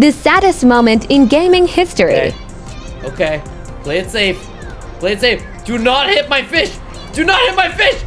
The saddest moment in gaming history. Okay. Okay. Play it safe. Play it safe. Do not hit my fish. Do not hit my fish.